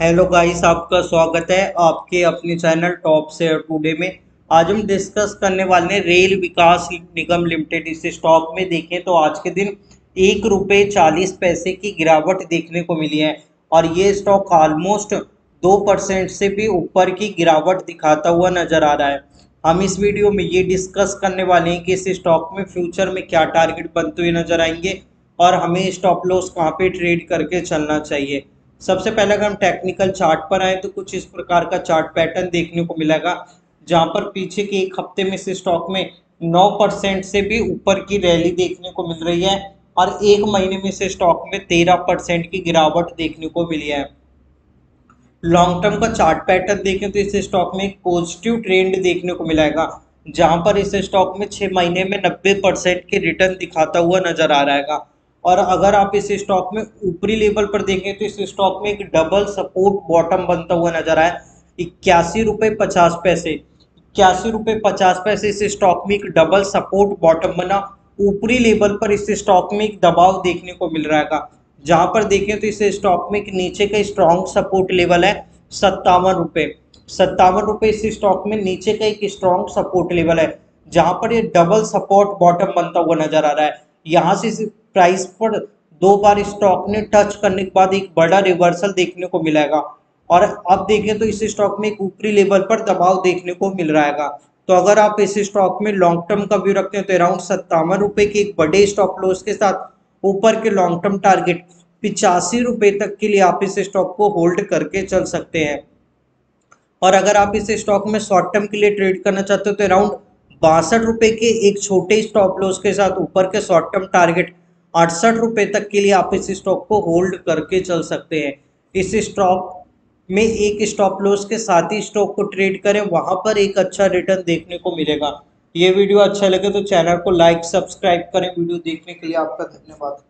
Hello guys आपका स्वागत है आपके अपने चैनल टॉप शेयर टुडे में। आज हम डिस्कस करने वाले हैं रेल विकास निगम लिमिटेड इस स्टॉक में देखें तो आज के दिन एक रुपये चालीस पैसे की गिरावट देखने को मिली है और ये स्टॉक ऑलमोस्ट दो परसेंट से भी ऊपर की गिरावट दिखाता हुआ नज़र आ रहा है। हम इस वीडियो में ये डिस्कस करने वाले हैं कि इस स्टॉक में फ्यूचर में क्या टारगेट बनते हुए नज़र आएँगे और हमें स्टॉप लॉस कहाँ पे ट्रेड करके चलना चाहिए। सबसे पहले अगर हम टेक्निकल चार्ट पर आए तो कुछ इस प्रकार का चार्ट पैटर्न देखने को मिलेगा, जहाँ पर पीछे के एक हफ़्ते में से स्टॉक में 9 परसेंट से भी ऊपर की रैली देखने को मिल रही है और एक महीने में से स्टॉक में 13 परसेंट की गिरावट देखने को मिली है। लॉन्ग टर्म का चार्ट पैटर्न देखें तो इस स्टॉक में एक पॉजिटिव ट्रेंड देखने को मिलेगा, जहाँ पर इस स्टॉक में छह महीने में नब्बे परसेंट के रिटर्न दिखाता हुआ नज़र आ रहा है और अगर आप इस स्टॉक में ऊपरी लेवल पर देखें तो इस स्टॉक में एक डबल सपोर्ट बॉटम बनता हुआ नज़र आया। इक्यासी रुपये पचास पैसे, इक्यासी रुपये पचास पैसे इस स्टॉक में एक डबल सपोर्ट बॉटम बना। ऊपरी लेवल पर इस स्टॉक में एक दबाव देखने को मिल रहा है जहाँ पर देखें तो इस स्टॉक में एक नीचे का स्ट्रॉन्ग सपोर्ट लेवल है, सत्तावन रुपये सत्तावन रुपये इस स्टॉक में नीचे का एक स्ट्रॉन्ग सपोर्ट लेवल है, जहाँ पर ये डबल सपोर्ट बॉटम बनता हुआ नज़र आ रहा है। यहाँ से प्राइस पर दो बार स्टॉक ने टच करने के बाद एक बड़ा रिवर्सल देखने को मिलेगा। और अब देखें तो इस स्टॉक में एक ऊपरी लेवल पर दबाव देखने को मिल रहा है। तो अगर आप इस स्टॉक में लॉन्ग टर्म का व्यू रखते हैं तो अराउंड सत्तावन रुपए के एक बड़े स्टॉप लॉस के साथ ऊपर के लॉन्ग टर्म टारगेट पिचासी रुपए तक के लिए आप इस स्टॉक को होल्ड करके चल सकते हैं। और अगर आप इस स्टॉक में शॉर्ट टर्म के लिए ट्रेड करना चाहते हो तो अराउंड बासठ रुपए के एक छोटे स्टॉप लॉस के साथ ऊपर के शॉर्ट टर्म टारगेट अड़सठ रुपए तक के लिए आप इस स्टॉक को होल्ड करके चल सकते हैं। इस स्टॉक में एक स्टॉप लॉस के साथ ही स्टॉक को ट्रेड करें, वहाँ पर एक अच्छा रिटर्न देखने को मिलेगा। ये वीडियो अच्छा लगे तो चैनल को लाइक सब्सक्राइब करें। वीडियो देखने के लिए आपका धन्यवाद।